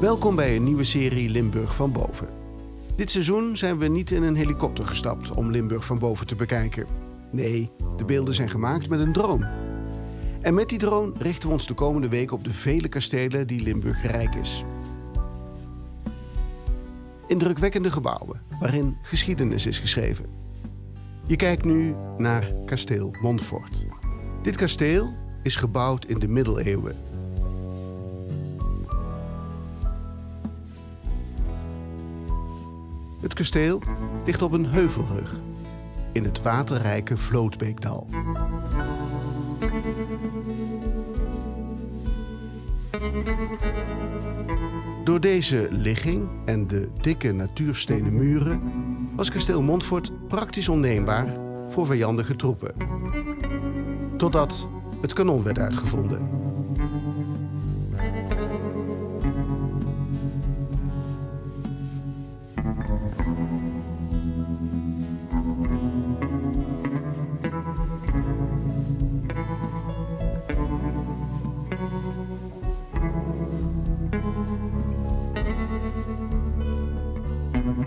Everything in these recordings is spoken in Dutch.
Welkom bij een nieuwe serie Limburg van Boven. Dit seizoen zijn we niet in een helikopter gestapt om Limburg van boven te bekijken. Nee, de beelden zijn gemaakt met een drone. En met die drone richten we ons de komende week op de vele kastelen die Limburg rijk is. Indrukwekkende gebouwen waarin geschiedenis is geschreven. Je kijkt nu naar kasteel Montfort. Dit kasteel is gebouwd in de middeleeuwen Het kasteel ligt op een heuvelrug in het waterrijke Vlootbeekdal. Door deze ligging en de dikke natuurstenen muren was kasteel Montfort praktisch onneembaar voor vijandige troepen. Totdat het kanon werd uitgevonden. De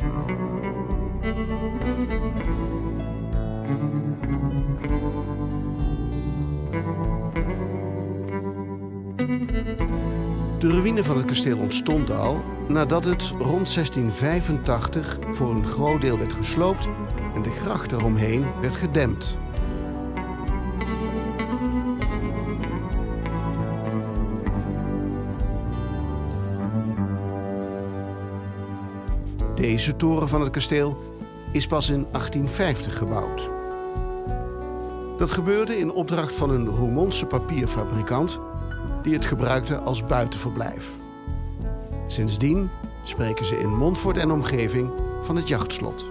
ruïne van het kasteel ontstond al nadat het rond 1685 voor een groot deel werd gesloopt en de gracht eromheen werd gedempt. Deze toren van het kasteel is pas in 1850 gebouwd. Dat gebeurde in opdracht van een Roermondse papierfabrikant die het gebruikte als buitenverblijf. Sindsdien spreken ze in Montfort en omgeving van het jachtslot.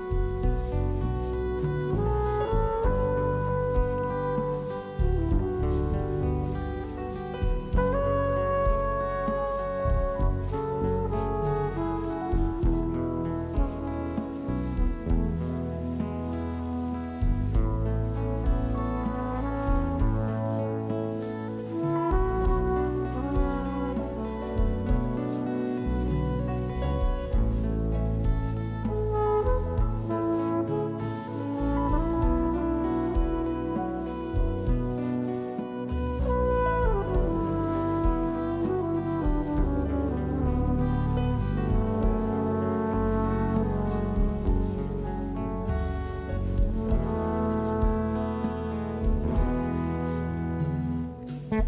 Je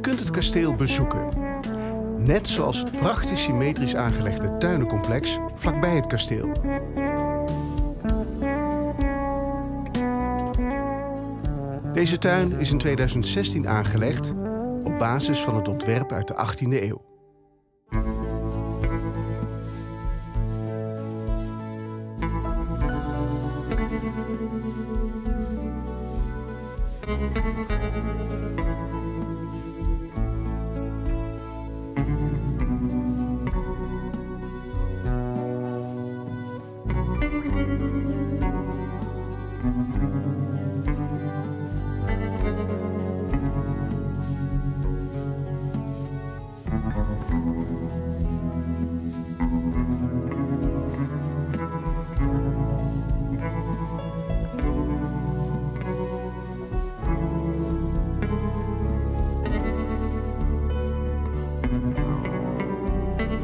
kunt het kasteel bezoeken. Net zoals het prachtig symmetrisch aangelegde tuinencomplex vlakbij het kasteel. Deze tuin is in 2016 aangelegd op basis van het ontwerp uit de 18e eeuw. We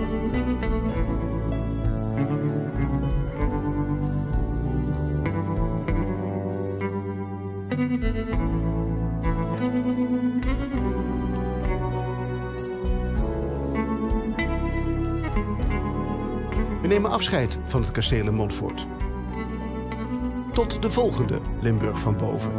nemen afscheid van het kasteel in Montfort. Tot de volgende Limburg van Boven.